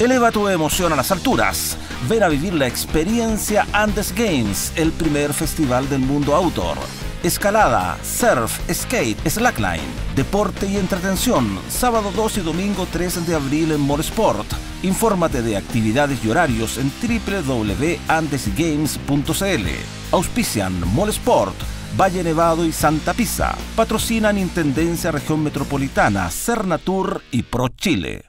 Eleva tu emoción a las alturas. Ven a vivir la experiencia Andes Games, el primer festival del mundo outdoor. Escalada, surf, skate, slackline, deporte y entretención. Sábado 2 y domingo 3 de abril en Sport. Infórmate de actividades y horarios en www.andesgames.cl. Auspician Sport, Valle Nevado y Santa Pisa. Patrocinan Intendencia Región Metropolitana, Cernatur y Pro Chile.